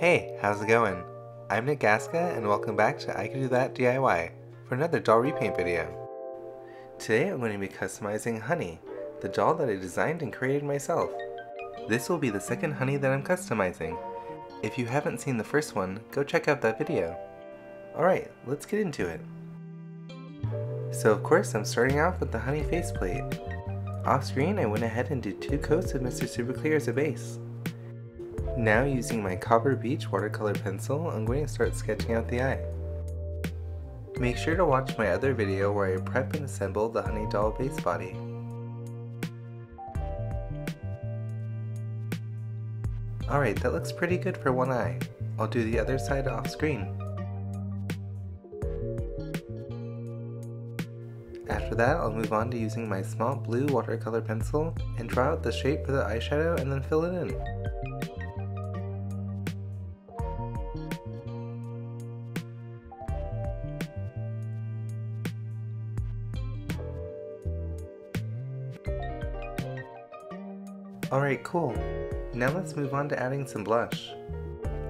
Hey, how's it going? I'm Nick Gaska and welcome back to I Can Do That DIY for another doll repaint video. Today I'm going to be customizing Honey, the doll that I designed and created myself. This will be the second Honey that I'm customizing. If you haven't seen the first one, go check out that video. Alright, let's get into it. So of course I'm starting off with the Honey faceplate. Off screen I went ahead and did two coats of Mr. Super Clear as a base. Now using my Copper Beech watercolor pencil, I'm going to start sketching out the eye. Make sure to watch my other video where I prep and assemble the Honey Doll base body. Alright, that looks pretty good for one eye. I'll do the other side off screen. After that, I'll move on to using my small blue watercolor pencil and draw out the shape for the eyeshadow and then fill it in. Cool. Now let's move on to adding some blush.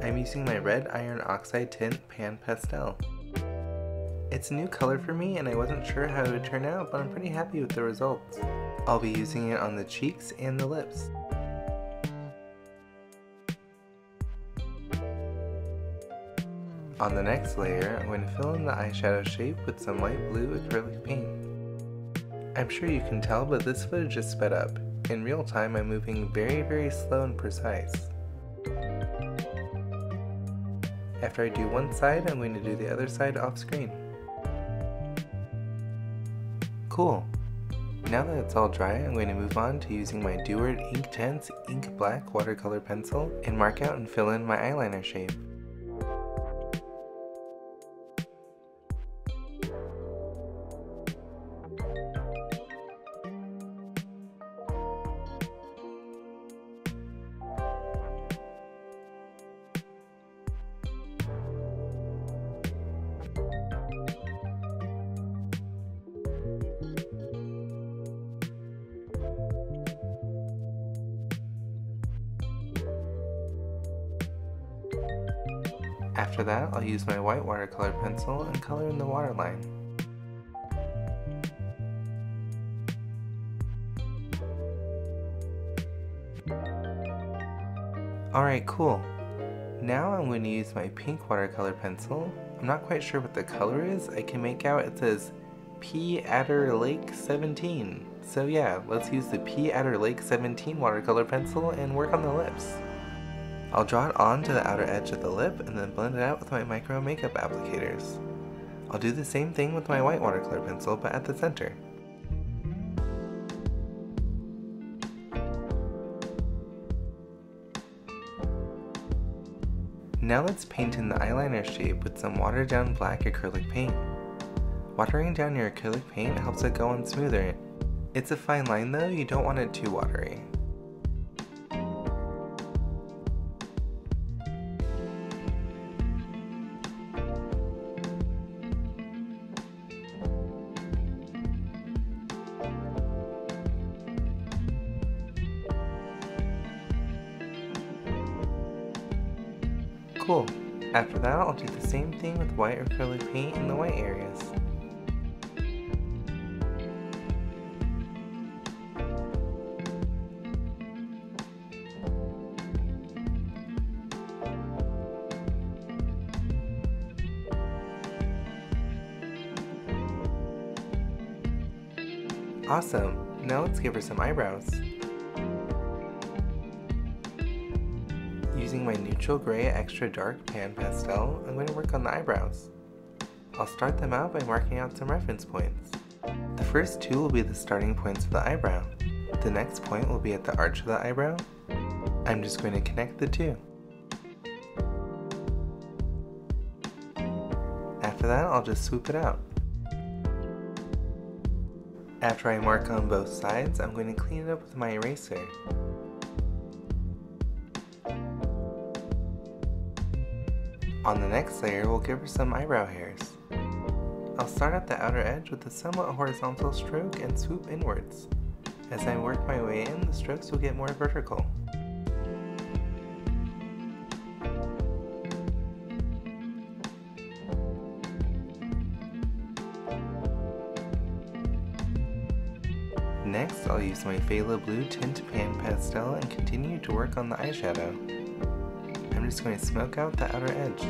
I'm using my red iron oxide tint pan pastel. It's a new color for me and I wasn't sure how it would turn out, but I'm pretty happy with the results. I'll be using it on the cheeks and the lips. On the next layer, I'm going to fill in the eyeshadow shape with some light blue acrylic paint. I'm sure you can tell, but this footage is sped up. In real time, I'm moving very, very slow and precise. After I do one side, I'm going to do the other side off screen. Cool. Now that it's all dry, I'm going to move on to using my Derwent Inktense Ink Black watercolor pencil and mark out and fill in my eyeliner shape. After that, I'll use my white watercolor pencil and color in the waterline. Alright, cool. Now I'm going to use my pink watercolor pencil. I'm not quite sure what the color is. I can make out it says P. Adder Lake 17. So yeah, let's use the P. Adder Lake 17 watercolor pencil and work on the lips. I'll draw it onto the outer edge of the lip and then blend it out with my micro makeup applicators. I'll do the same thing with my white watercolor pencil but at the center. Now let's paint in the eyeliner shape with some watered down black acrylic paint. Watering down your acrylic paint helps it go on smoother. It's a fine line though, you don't want it too watery. Cool. After that, I'll do the same thing with white acrylic paint in the white areas. Awesome! Now let's give her some eyebrows. Using my neutral gray extra dark pan pastel, I'm going to work on the eyebrows. I'll start them out by marking out some reference points. The first two will be the starting points of the eyebrow. The next point will be at the arch of the eyebrow. I'm just going to connect the two. After that, I'll just swoop it out. After I mark on both sides, I'm going to clean it up with my eraser. On the next layer, we'll give her some eyebrow hairs. I'll start at the outer edge with a somewhat horizontal stroke and swoop inwards. As I work my way in, the strokes will get more vertical. Next, I'll use my Phthalo Blue Tint Pan Pastel and continue to work on the eyeshadow. Just going to smoke out the outer edge.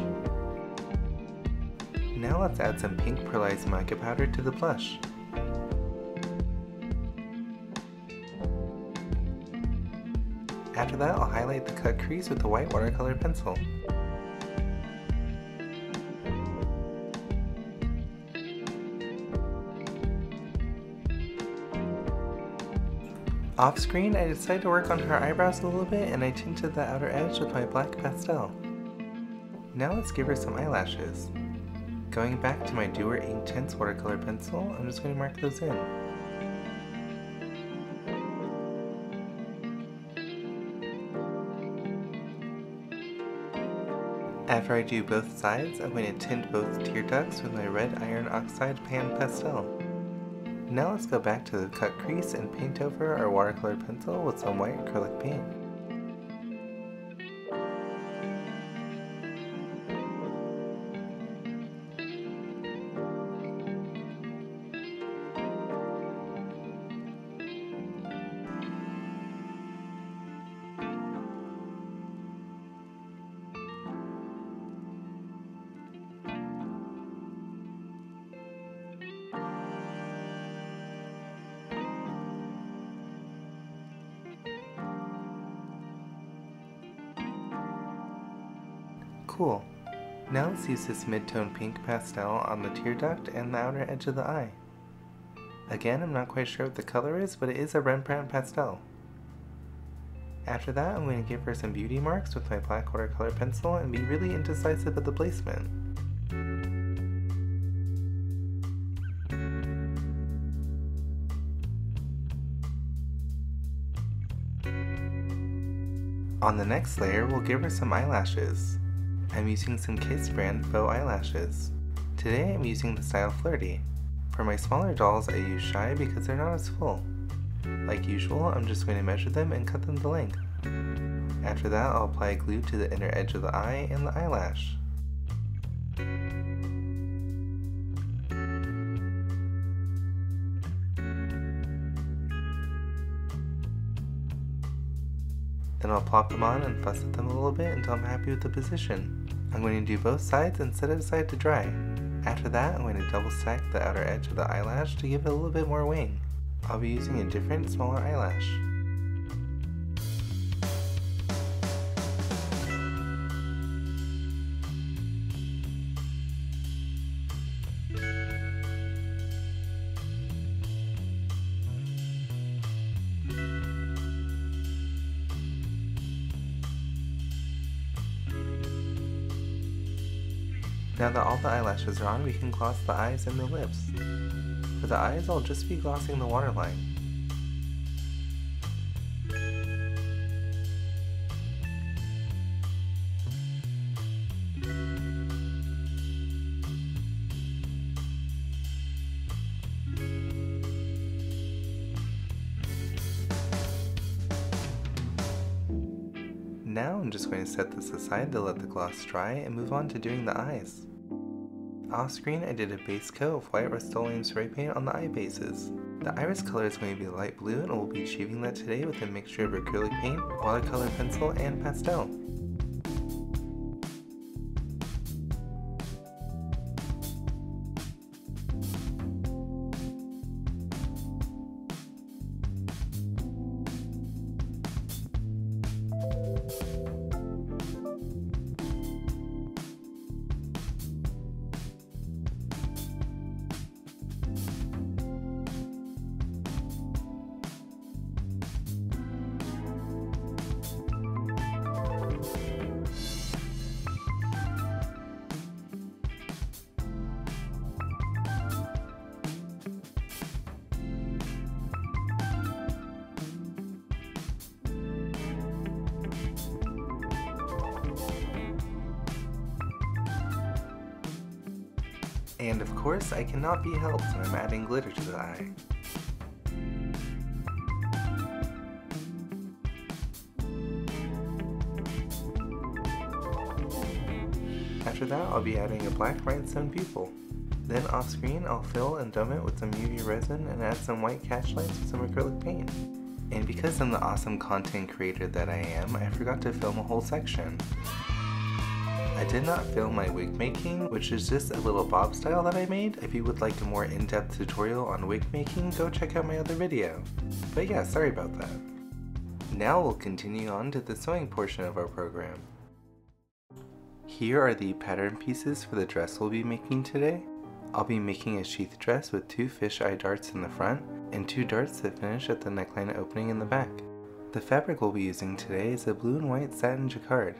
Now let's add some pink pearlized mica powder to the blush. After that, I'll highlight the cut crease with a white watercolor pencil. Off screen, I decided to work on her eyebrows a little bit and I tinted the outer edge with my black pastel. Now let's give her some eyelashes. Going back to my Derwent Inktense watercolor pencil, I'm just going to mark those in. After I do both sides, I'm going to tint both tear ducts with my red iron oxide pan pastel. Now let's go back to the cut crease and paint over our watercolor pencil with some white acrylic paint. Cool. Now let's use this mid-tone pink pastel on the tear duct and the outer edge of the eye. Again, I'm not quite sure what the color is, but it is a Rembrandt pastel. After that, I'm going to give her some beauty marks with my black watercolor pencil and be really indecisive of the placement. On the next layer, we'll give her some eyelashes. I'm using some Kiss brand faux eyelashes. Today I'm using the style Flirty. For my smaller dolls I use Shy because they're not as full. Like usual, I'm just going to measure them and cut them to length. After that, I'll apply glue to the inner edge of the eye and the eyelash. Then I'll plop them on and fuss at them a little bit until I'm happy with the position. I'm going to do both sides and set it aside to dry. After that, I'm going to double stack the outer edge of the eyelash to give it a little bit more wing. I'll be using a different, smaller eyelash. Eyelashes are on, we can gloss the eyes and the lips. For the eyes, I'll just be glossing the waterline. Now I'm just going to set this aside to let the gloss dry and move on to doing the eyes. Off screen I did a base coat of white Rust-Oleum spray paint on the eye bases. The iris color is going to be light blue and we'll be achieving that today with a mixture of acrylic paint, watercolor pencil, and pastel. And of course, I cannot be helped when I'm adding glitter to the eye. After that, I'll be adding a black rhinestone pupil. Then off screen, I'll fill and dome it with some UV resin and add some white catch lines with some acrylic paint. And because I'm the awesome content creator that I am, I forgot to film a whole section. I did not film my wig making, which is just a little bob style that I made. If you would like a more in-depth tutorial on wig making, go check out my other video. But yeah, sorry about that. Now we'll continue on to the sewing portion of our program. Here are the pattern pieces for the dress we'll be making today. I'll be making a sheath dress with two fisheye darts in the front and two darts that finish at the neckline opening in the back. The fabric we'll be using today is a blue and white satin jacquard.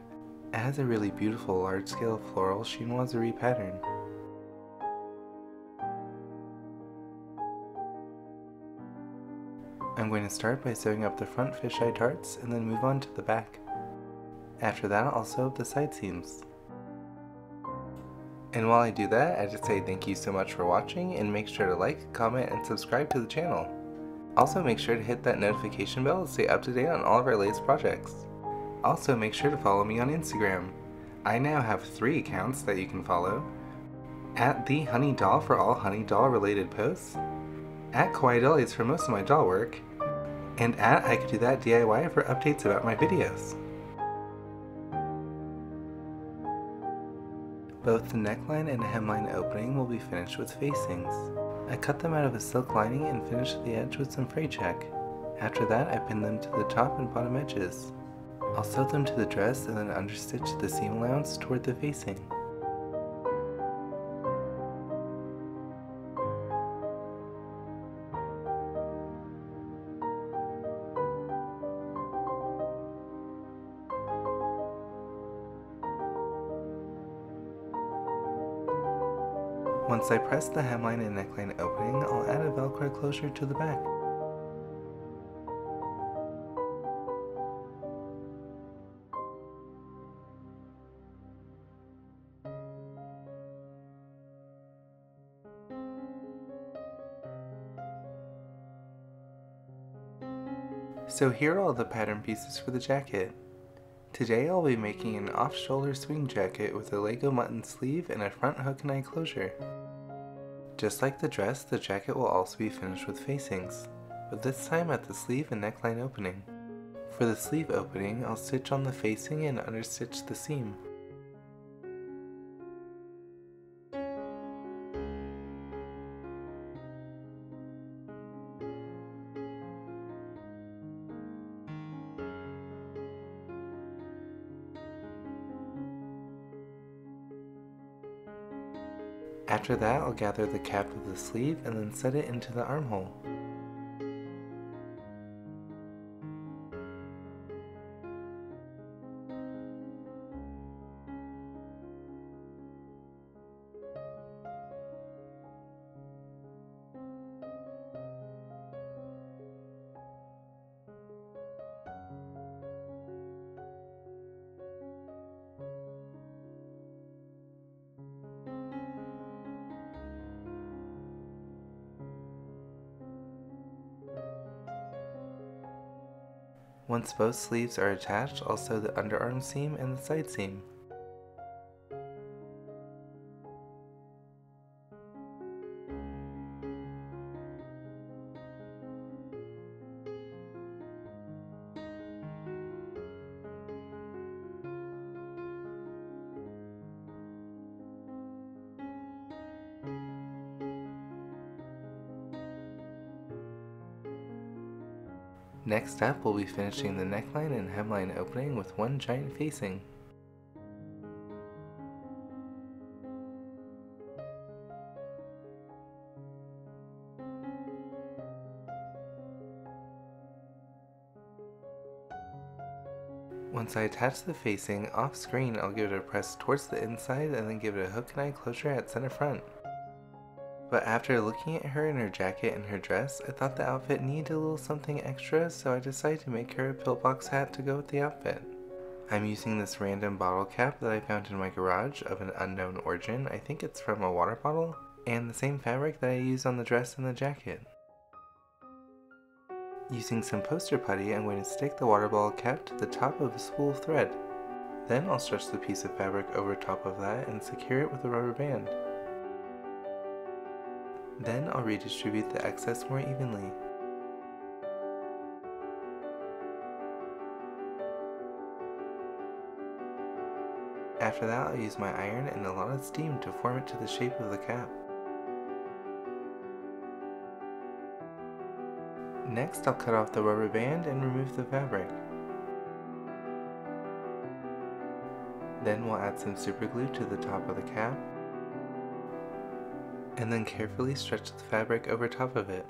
It has a really beautiful large-scale floral chinoiserie pattern. I'm going to start by sewing up the front fisheye darts and then move on to the back. After that I'll sew up the side seams. And while I do that, I just say thank you so much for watching and make sure to like, comment, and subscribe to the channel. Also make sure to hit that notification bell to stay up to date on all of our latest projects. Also make sure to follow me on Instagram. I now have three accounts that you can follow. At the Honey Doll for all Honey Doll related posts, at Kawaii Dollys for most of my doll work, and at I Could Do That DIY for updates about my videos. Both the neckline and hemline opening will be finished with facings. I cut them out of a silk lining and finished the edge with some fray check. After that I pinned them to the top and bottom edges. I'll sew them to the dress and then understitch the seam allowance toward the facing. Once I press the hemline and neckline opening, I'll add a velcro closure to the back. So here are all the pattern pieces for the jacket. Today I'll be making an off-shoulder swing jacket with a leg-o'-mutton sleeve and a front hook and eye closure. Just like the dress, the jacket will also be finished with facings, but this time at the sleeve and neckline opening. For the sleeve opening, I'll stitch on the facing and understitch the seam. After that, I'll gather the cap of the sleeve and then set it into the armhole. Once both sleeves are attached, I'll sew the underarm seam and the side seam. Next up, we'll be finishing the neckline and hemline opening with one giant facing. Once I attach the facing, off screen I'll give it a press towards the inside and then give it a hook and eye closure at center front. But after looking at her in her jacket and her dress, I thought the outfit needed a little something extra, so I decided to make her a pillbox hat to go with the outfit. I'm using this random bottle cap that I found in my garage of an unknown origin, I think it's from a water bottle, and the same fabric that I used on the dress and the jacket. Using some poster putty, I'm going to stick the water bottle cap to the top of a spool of thread. Then I'll stretch the piece of fabric over top of that and secure it with a rubber band. Then I'll redistribute the excess more evenly. After that, I'll use my iron and a lot of steam to form it to the shape of the cap. Next, I'll cut off the rubber band and remove the fabric. Then we'll add some super glue to the top of the cap, and then carefully stretch the fabric over top of it.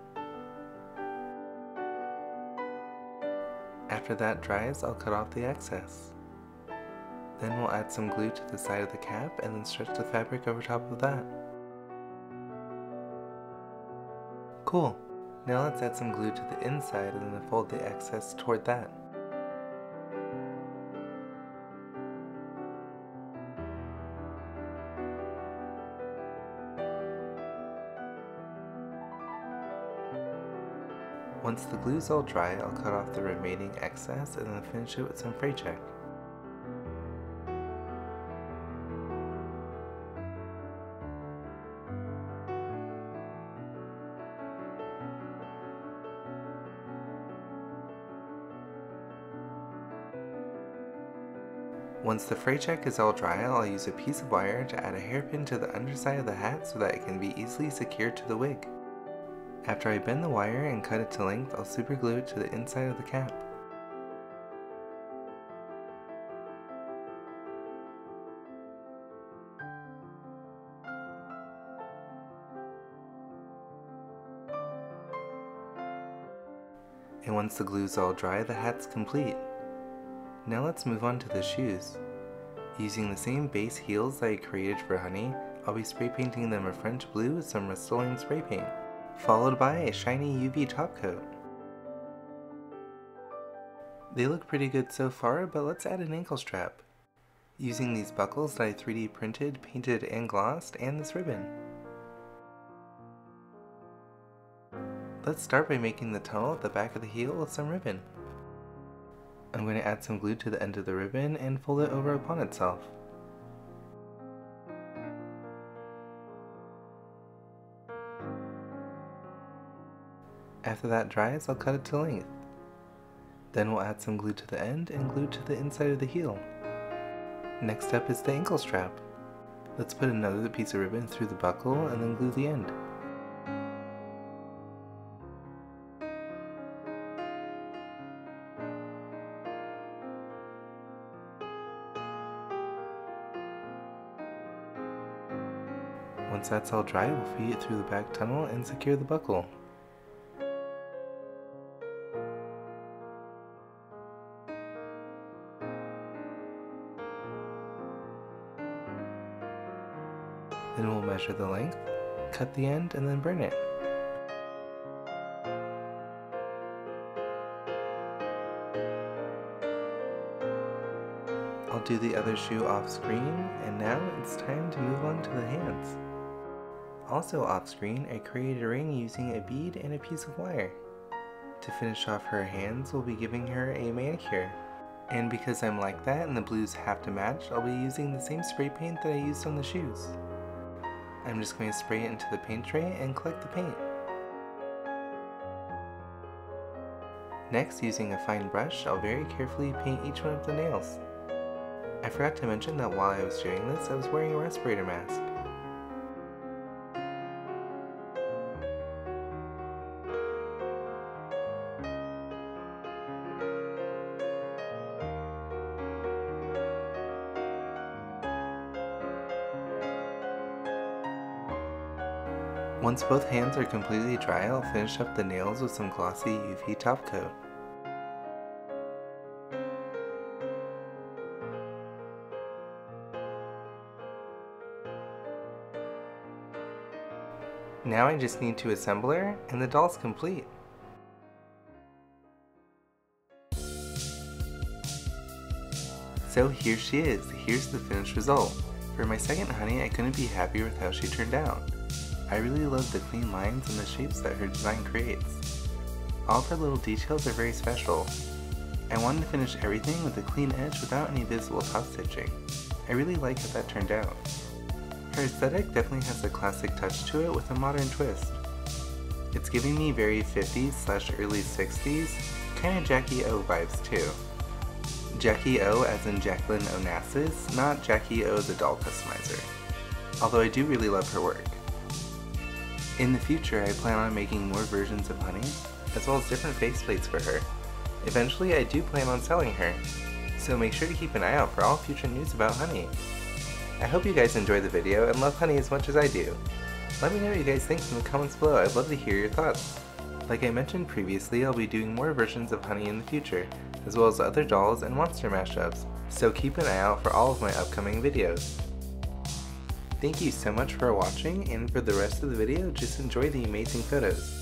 After that dries, I'll cut off the excess. Then we'll add some glue to the side of the cap and then stretch the fabric over top of that. Cool! Now let's add some glue to the inside and then fold the excess toward that. Once the glue's all dry, I'll cut off the remaining excess and then finish it with some fray check. Once the fray check is all dry, I'll use a piece of wire to add a hairpin to the underside of the hat so that it can be easily secured to the wig. After I bend the wire and cut it to length, I'll super glue it to the inside of the cap. And once the glue's all dry, the hat's complete. Now let's move on to the shoes. Using the same base heels that I created for Honey, I'll be spray painting them a French blue with some Rust-Oleum spray paint, followed by a shiny UV top coat. They look pretty good so far, but let's add an ankle strap. Using these buckles that I 3D printed, painted, and glossed, and this ribbon. Let's start by making the tunnel at the back of the heel with some ribbon. I'm going to add some glue to the end of the ribbon and fold it over upon itself. After that dries, I'll cut it to length. Then we'll add some glue to the end and glue to the inside of the heel. Next up is the ankle strap. Let's put another piece of ribbon through the buckle and then glue the end. Once that's all dry, we'll feed it through the back tunnel and secure the buckle. Then we'll measure the length, cut the end, and then burn it. I'll do the other shoe off screen, and now it's time to move on to the hands. Also off screen, I created a ring using a bead and a piece of wire. To finish off her hands, we'll be giving her a manicure. And because I'm like that and the blues have to match, I'll be using the same spray paint that I used on the shoes. I'm just going to spray it into the paint tray and collect the paint. Next, using a fine brush, I'll very carefully paint each one of the nails. I forgot to mention that while I was doing this, I was wearing a respirator mask. Once both hands are completely dry, I'll finish up the nails with some glossy UV top coat. Now I just need to assemble her, and the doll's complete. So here she is, here's the finished result. For my second honey, I couldn't be happier with how she turned out. I really love the clean lines and the shapes that her design creates. All her little details are very special. I wanted to finish everything with a clean edge without any visible top stitching. I really like how that turned out. Her aesthetic definitely has a classic touch to it with a modern twist. It's giving me very 50s slash early 60s, kinda Jackie O vibes too. Jackie O as in Jacqueline Onassis, not Jackie O the doll customizer. Although I do really love her work. In the future, I plan on making more versions of Honey, as well as different faceplates for her. Eventually, I do plan on selling her, so make sure to keep an eye out for all future news about Honey. I hope you guys enjoyed the video and love Honey as much as I do. Let me know what you guys think in the comments below, I'd love to hear your thoughts. Like I mentioned previously, I'll be doing more versions of Honey in the future, as well as other dolls and monster mashups, so keep an eye out for all of my upcoming videos. Thank you so much for watching, and for the rest of the video, just enjoy the amazing photos.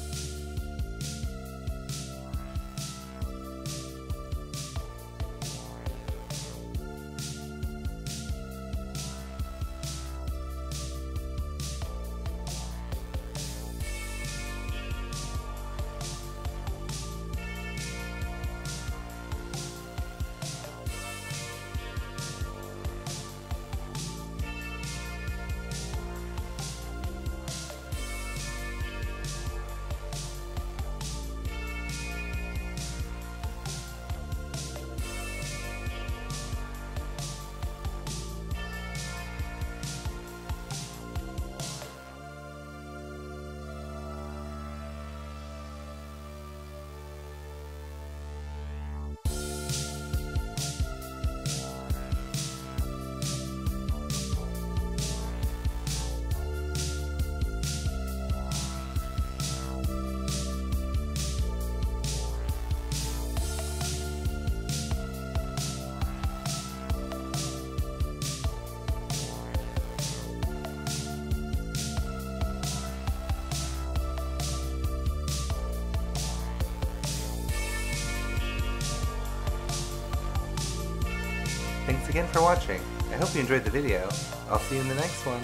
Again for watching. I hope you enjoyed the video. I'll see you in the next one.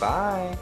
Bye!